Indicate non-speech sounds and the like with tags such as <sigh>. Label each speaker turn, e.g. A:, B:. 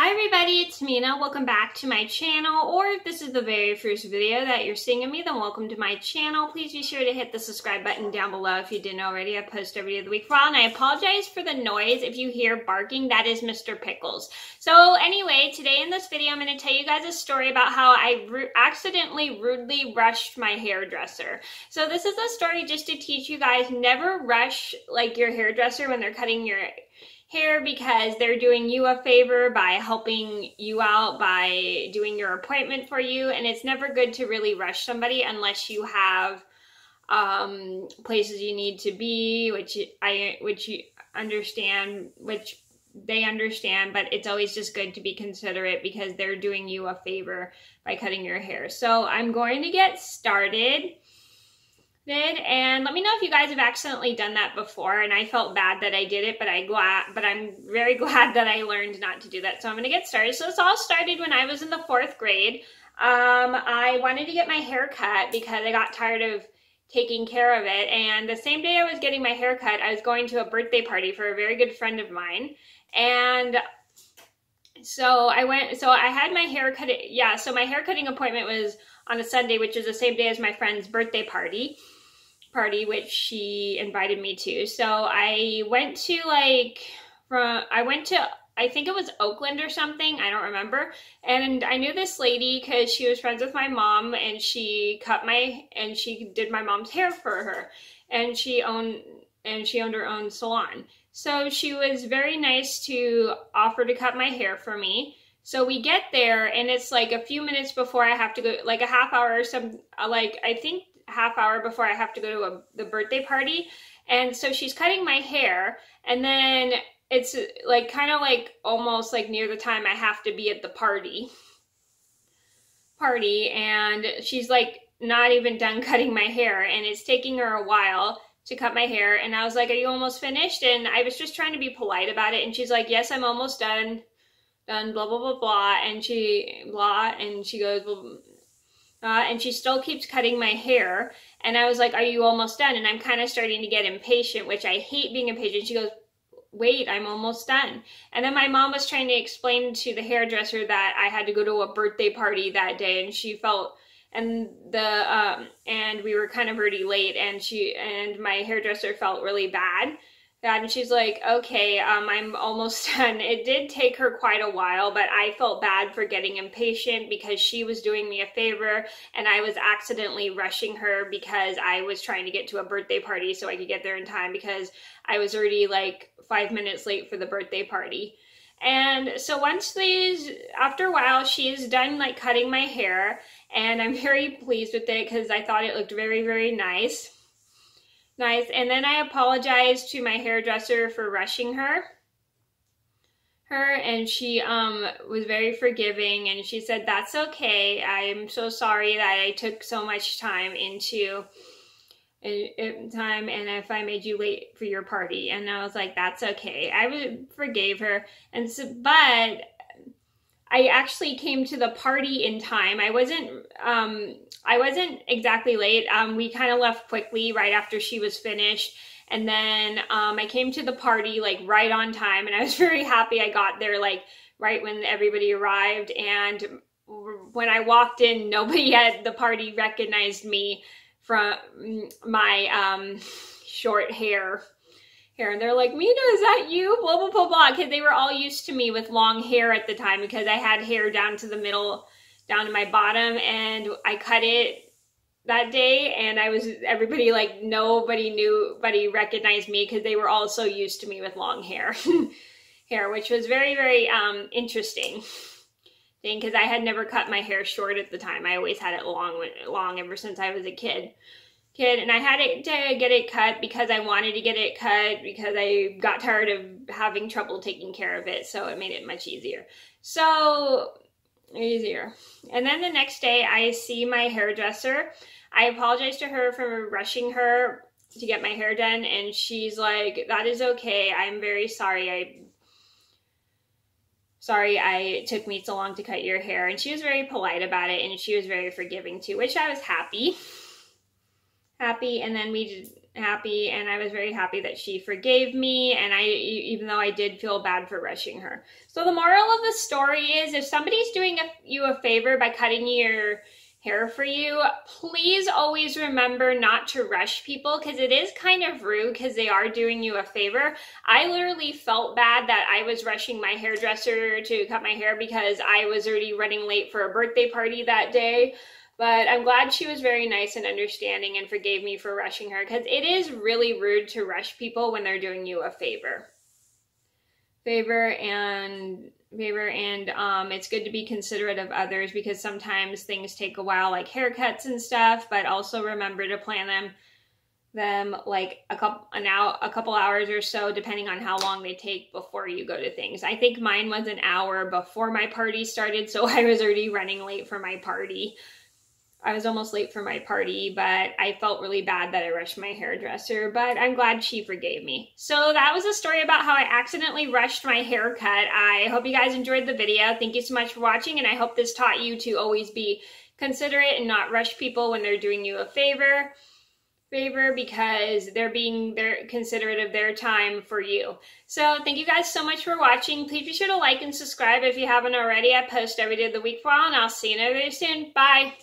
A: Hi everybody, it's Mena. Welcome back to my channel, or if this is the very first video that you're seeing of me, then welcome to my channel. Please be sure to hit the subscribe button down below if you didn't already. I post every day of the week for all, and I apologize for the noise. If you hear barking, that is Mr. Pickles. So anyway, today in this video, I'm going to tell you guys a story about how I accidentally rudely rushed my hairdresser. So this is a story just to teach you guys never rush like your hairdresser when they're cutting your hair because they're doing you a favor by helping you out by doing your appointment for you. And it's never good to really rush somebody unless you have um, places you need to be which i which you understand which they understand but it's always just good to be considerate because they're doing you a favor by cutting your hair. So i'm going to get started and let me know if you guys have accidentally done that before and I felt bad that I did it but I glad but I'm very <laughs> glad that I learned not to do that so I'm gonna get started. So this all started when I was in the fourth grade. Um, I wanted to get my hair cut because I got tired of taking care of it and the same day I was getting my hair cut I was going to a birthday party for a very good friend of mine and so I went so I had my hair cut yeah so my hair cutting appointment was on a Sunday which is the same day as my friend's birthday party party, which she invited me to. So I went to like from I went to I think it was Oakland or something. I don't remember. And I knew this lady because she was friends with my mom, and she cut my and she did my mom's hair for her, and she owned and she owned her own salon. So she was very nice to offer to cut my hair for me. So we get there, and it's like a few minutes before I have to go, like a half hour or some, like I think half hour before I have to go to a, the birthday party. And so she's cutting my hair and then it's like kind of like almost like near the time I have to be at the party. Party and she's like not even done <laughs> cutting my hair and it's taking her a while to cut my hair and I was like, "Are you almost finished?" And I was just trying to be polite about it and she's like, "Yes, I'm almost done." Done blah blah blah blah and she blah and she goes, "Well, uh, and she still keeps cutting my hair. And I was like, Are you almost done? And I'm kind of starting to get impatient, which I hate being impatient. She goes, Wait, I'm almost done. And then my mom was trying to explain to the hairdresser that I had to go to a birthday party that day, and she felt and the um and we were kind of already late and she and my hairdresser felt really bad that and she's like okay um, i'm almost <laughs> done. It did take her quite a while but i felt bad for getting impatient because she was doing me a favor and i was accidentally rushing her because i was trying to get to a birthday party so i could get there in time because i was already like five minutes late for the birthday party. And so once these after a while she's done like cutting my hair and i'm <laughs> very pleased with it because i thought it looked very very nice Nice. And then I apologized to my hairdresser for rushing her. Her and she um was very forgiving and she said that's okay. I'm so sorry that I took so much time into time and if I made you late for your party and I was like that's okay. I would forgave her and so but I actually came to the party in time. I wasn't um I wasn't exactly late. Um we kind of left quickly right after she was finished. And then um I came to the party like right on time and I was <laughs> very happy I got there like right when everybody arrived and when I walked in nobody <laughs> at the party recognized me from my um short hair hair. And they're like, Mena, is that you? Blah, blah, blah, blah. Because they were all used to me with long hair at the time because I had hair down to the middle, down to my bottom. And I cut it that day and I was, everybody like, nobody knew, nobody recognized me because they were all so used to me with long hair. <laughs> hair, which was very, very um, interesting thing because I had never cut my hair short at the time. I always had it long, long ever since I was a kid kid and I had it to get it cut because I wanted to get it cut because I got tired of having trouble taking care of it so it made it much easier. So easier. And then the next day I see my hairdresser. I apologize to her for rushing her to get my hair done and she's like that is okay. I'm very sorry. I sorry I it took me so long to cut your hair and she was very polite about it and she was very forgiving too, which I was happy happy and then we did happy and I was very happy that she forgave me and I even though I did feel bad for rushing her. So the moral of the story is if somebody's doing a, you a favor by cutting your hair for you, please always remember not to rush people because it is kind of rude because they are doing you a favor. I literally felt bad that I was rushing my hairdresser to cut my hair because I was already running late for a birthday party that day. But I'm glad she was very nice and understanding and forgave me for rushing her because it is really rude to rush people when they're doing you a favor. Favor and favor and um, it's good to be considerate of others because sometimes things take a while like haircuts and stuff but also remember to plan them them like a couple an hour a couple hours or so depending on how long they take before you go to things i think mine was an hour before my party started so <laughs> i was already running late for my party I was almost late for my party, but I felt really bad that I rushed my hairdresser, but I'm glad she forgave me. So that was a story about how I accidentally rushed my haircut. I hope you guys enjoyed the video. Thank you so much for watching, and I hope this taught you to always be considerate and not rush people when they're doing you a favor favor because they're being they're considerate of their time for you. So thank you guys so much for watching. Please be sure to like and subscribe if you haven't already. I post every day of the week for all, and I'll see you very soon. Bye.